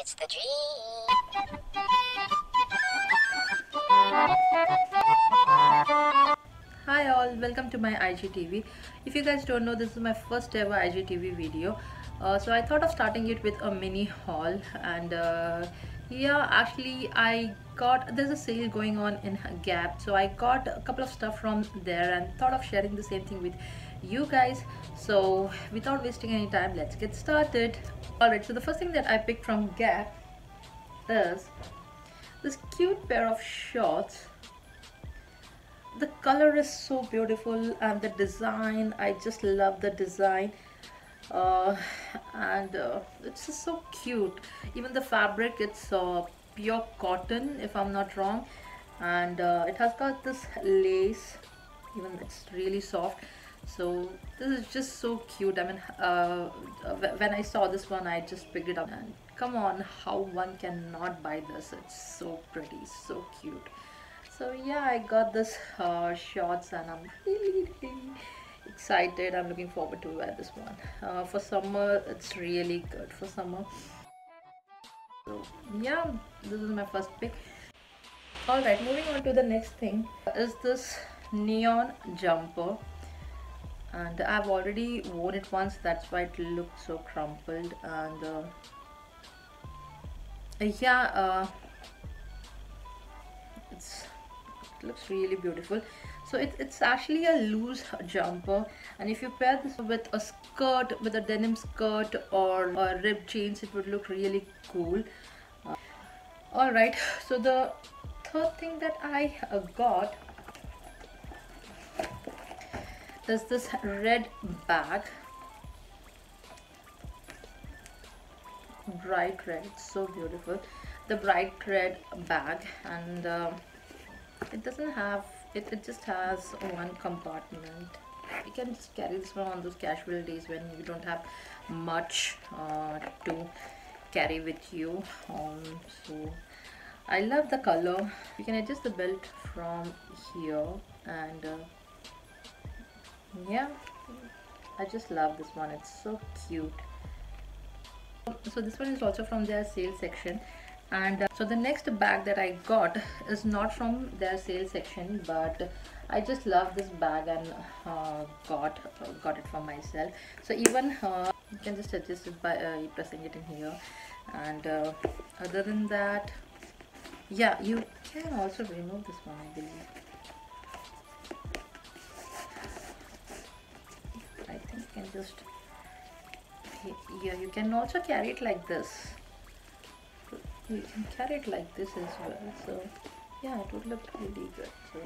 It's the dream. Hi all, welcome to my IGTV. If you guys don't know, this is my first ever IGTV video. Uh, so I thought of starting it with a mini haul and uh, yeah, actually I got, there's a sale going on in Gap. So I got a couple of stuff from there and thought of sharing the same thing with you guys. So without wasting any time, let's get started. Alright, so the first thing that I picked from Gap is this cute pair of shorts the color is so beautiful and the design i just love the design uh, and uh, it's just so cute. Even the fabric it's uh, pure cotton if i'm not wrong. And uh, it has got this lace even it's really soft. So this is just so cute. I mean uh, when i saw this one i just picked it up. And come on how one cannot buy this? It's so pretty so cute. So yeah i got this uh, shorts and i'm really excited. I'm looking forward to wear this one. Uh, for summer it's really good for summer. So yeah this is my first pick. All right moving on to the next thing is this neon jumper. And i've already worn it once that's why it looked so crumpled. And uh, yeah uh, it looks really beautiful. So it, it's actually a loose jumper. And if you pair this with a skirt with a denim skirt or rib jeans it would look really cool. Uh, all right so the third thing that i uh, got is this red bag. Bright red it's so beautiful. The bright red bag and uh, it doesn't have it, it just has one compartment. You can just carry this one on those casual days when you don't have much uh, to carry with you um, so I love the color. You can adjust the belt from here and uh, yeah. I just love this one. It's so cute. So this one is also from their sale section and uh, so the next bag that I got is not from their sale section but I just love this bag and uh, got uh, got it for myself. So even uh, you can just adjust it by uh, pressing it in here. And uh, other than that yeah you can also remove this one I believe. I think you can just yeah you can also carry it like this you can carry it like this as well so yeah it would look really good so.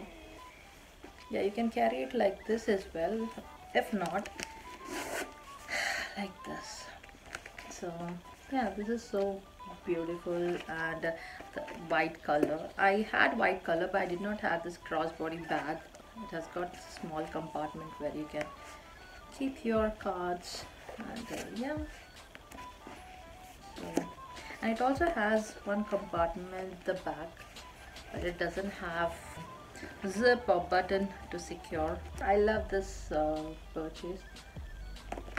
Yeah you can carry it like this as well if not like this. So yeah this is so beautiful and the white color. I had white color but i did not have this crossbody bag. It has got small compartment where you can keep your cards and uh, yeah. So and it also has one compartment the back but it doesn't have zip or button to secure. I love this uh, purchase.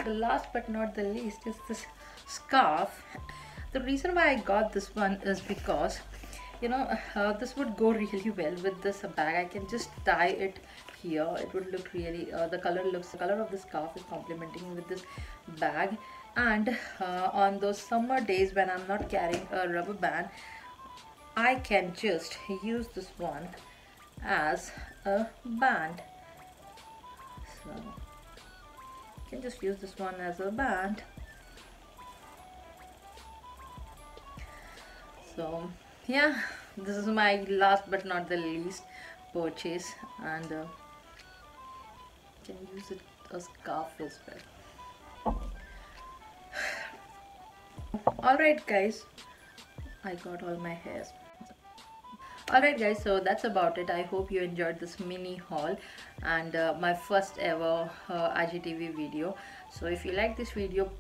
The last but not the least is this scarf. The reason why i got this one is because you know uh, this would go really well with this bag. I can just tie it here. It would look really uh, the color looks the color of the scarf is complementing with this bag and uh, on those summer days when i'm not carrying a rubber band i can just use this one as a band. So you can just use this one as a band. So yeah this is my last but not the least purchase. And uh, can use it as a scarf as well alright guys. I got all my hairs. Alright guys so that's about it. I hope you enjoyed this mini haul and uh, my first ever uh, IGTV video. So if you like this video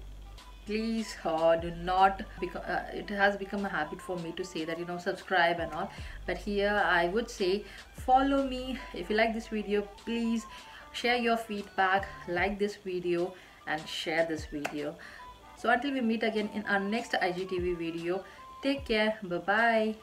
please uh, do not because uh, it has become a habit for me to say that you know subscribe and all. But here I would say follow me. If you like this video please share your feedback like this video and share this video so until we meet again in our next IGTV video, take care. Bye-bye.